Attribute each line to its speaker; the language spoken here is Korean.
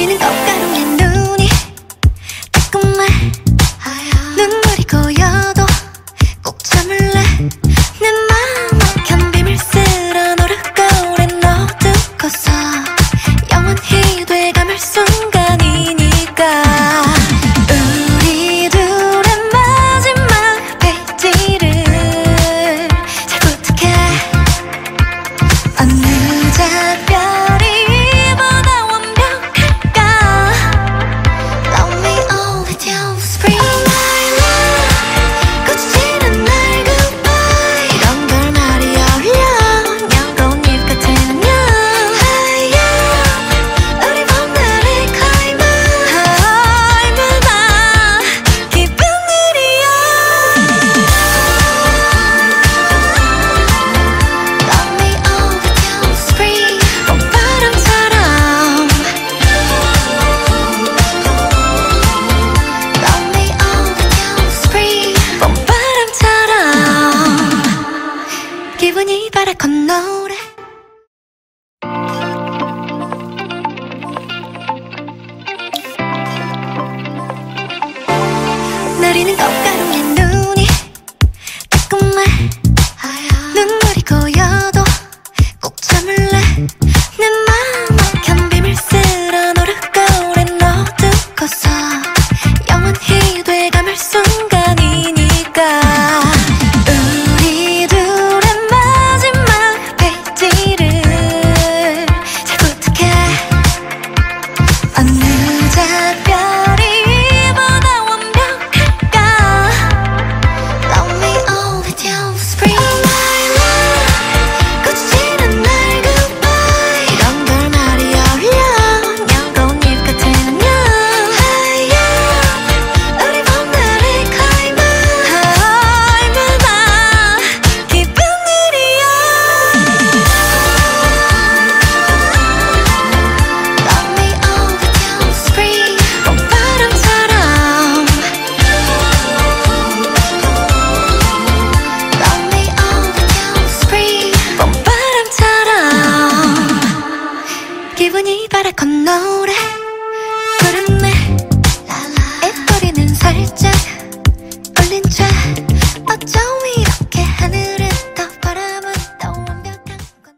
Speaker 1: 우리는 똑같 노래. 내리는 꽃가루에 눈이 따끔해 눈물이 고여도 꼭 참을래? 봄바람처럼 기분이 바랄 건 노래